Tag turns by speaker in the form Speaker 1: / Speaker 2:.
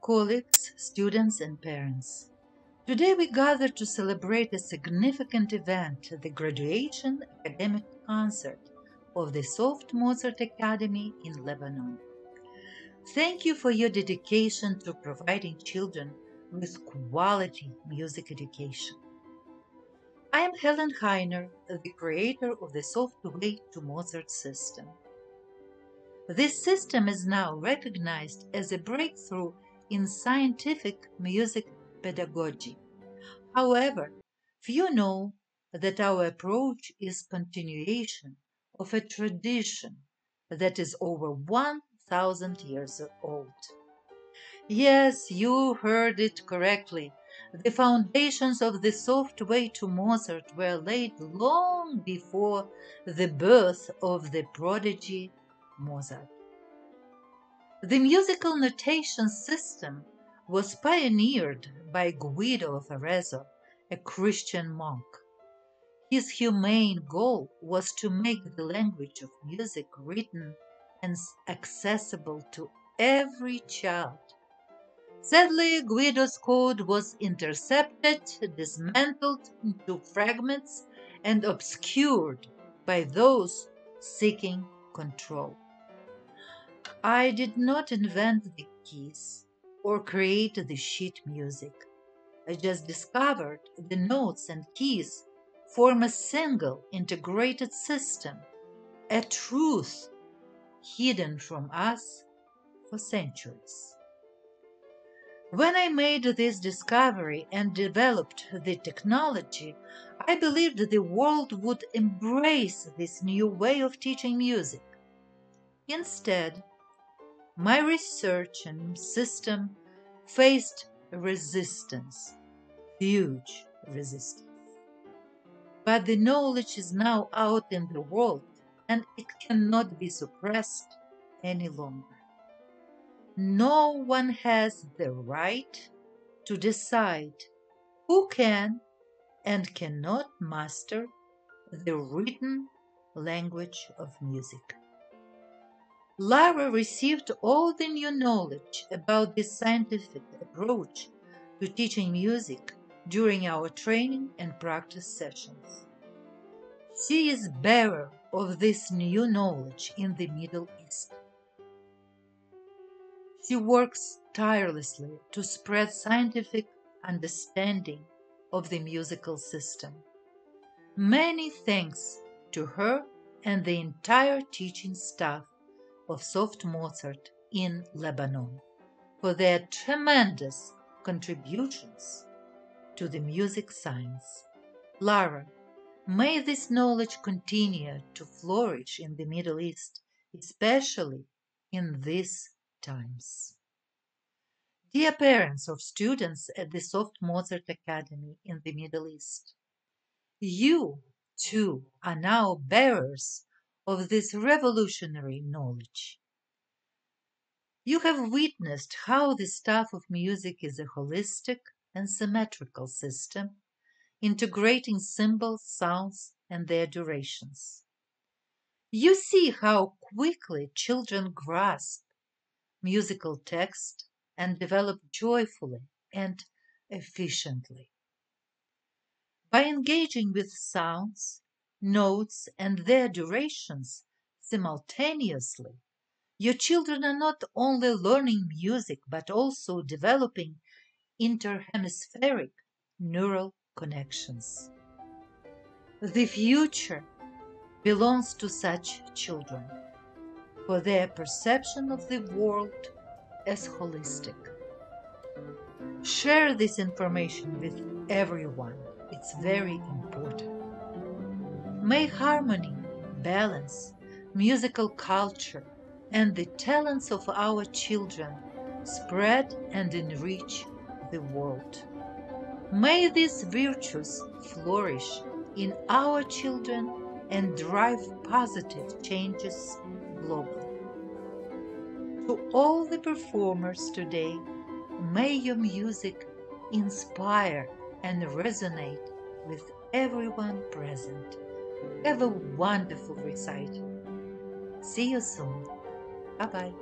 Speaker 1: colleagues, students, and parents. Today we gather to celebrate a significant event, the graduation academic concert of the Soft Mozart Academy in Lebanon. Thank you for your dedication to providing children with quality music education. I am Hellene Hiner, the creator of the Soft Way to Mozart system. This system is now recognized as a breakthrough in scientific music pedagogy. However, few know that our approach is continuation of a tradition that is over 1000 years old. Yes, you heard it correctly. The foundations of the soft way to Mozart were laid long before the birth of the prodigy Mozart. The musical notation system was pioneered by Guido of Arezzo, a Christian monk. His humane goal was to make the language of music written and accessible to every child. Sadly, Guido's code was intercepted, dismantled into fragments, and obscured by those seeking control. I did not invent the keys or create the sheet music. I just discovered the notes and keys form a single integrated system, a truth hidden from us for centuries. When I made this discovery and developed the technology, I believed the world would embrace this new way of teaching music. Instead, my research and system faced resistance, huge resistance. But the knowledge is now out in the world and it cannot be suppressed any longer no one has the right to decide who can and cannot master the written language of music. Lara received all the new knowledge about this scientific approach to teaching music during our training and practice sessions. She is bearer of this new knowledge in the Middle East. She works tirelessly to spread scientific understanding of the musical system. Many thanks to her and the entire teaching staff of Soft Mozart in Lebanon for their tremendous contributions to the music science. Lara, may this knowledge continue to flourish in the Middle East, especially in these times. Dear parents of students at the Soft Mozart Academy in the Middle East, you too are now bearers of this revolutionary knowledge. You have witnessed how the staff of music is a holistic and symmetrical system, integrating symbols, sounds, and their durations. You see how quickly children grasp musical text and develop joyfully and efficiently. By engaging with sounds, notes, and their durations simultaneously, your children are not only learning music but also developing interhemispheric neural connections. The future belongs to such children for their perception of the world as holistic. Share this information with everyone, it's very important. May harmony, balance, musical culture, and the talents of our children spread and enrich the world. May these virtues flourish in our children and drive positive changes globally. To all the performers today, may your music inspire and resonate with everyone present. Have a wonderful recital. See you soon. Bye bye.